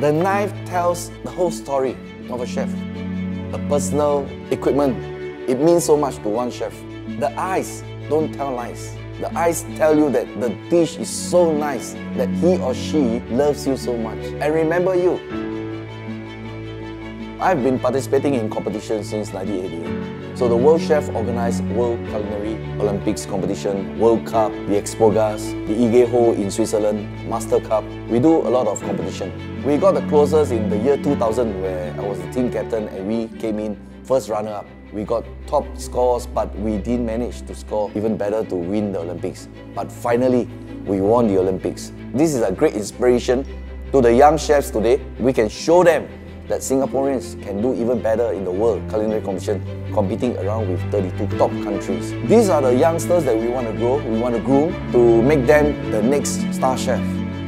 The knife tells the whole story of a chef. A personal equipment, it means so much to one chef. The eyes don't tell lies. The eyes tell you that the dish is so nice that he or she loves you so much and remember you. I've been participating in competitions since 1988. So the World Chef organized World Culinary Olympics competition, World Cup, the Expogast, the IGEHO in Switzerland, Master Cup. We do a lot of competition. We got the closest in the year 2000 where I was the team captain and we came in first runner-up. We got top scores, but we didn't manage to score even better to win the Olympics. But finally, we won the Olympics. This is a great inspiration to the young chefs today. We can show them that Singaporeans can do even better in the world culinary competition, competing around with 32 top countries. These are the youngsters that we want to grow, we want to groom to make them the next star chef.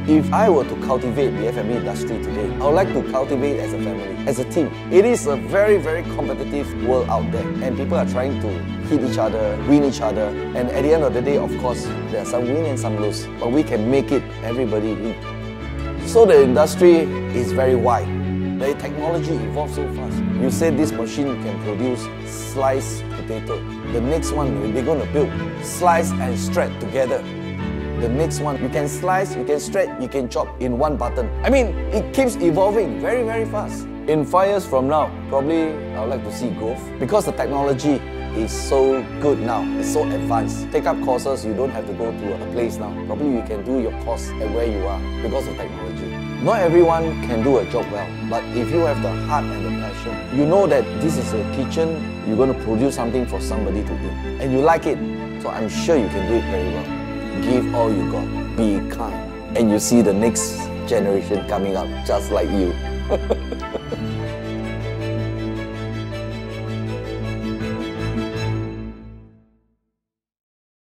If I were to cultivate the F&B industry today, I would like to cultivate as a family, as a team. It is a very, very competitive world out there, and people are trying to hit each other, win each other, and at the end of the day, of course, there are some win and some lose, but we can make it everybody win. So the industry is very wide. The technology evolves so fast. You say this machine can produce sliced potato. The next one, they're going to build slice and shred together. The next one, you can slice, you can shred, you can chop in one button. I mean, it keeps evolving very, very fast. In five years from now, probably I would like to see growth because the technology is so good now. It's so advanced. Take up courses, you don't have to go to a place now. Probably you can do your course at where you are because of technology. Not everyone can do a job well, but if you have the heart and the passion, you know that this is a kitchen, you're going to produce something for somebody to eat, and you like it, so I'm sure you can do it very well. Give all you got, be kind, and you see the next generation coming up just like you.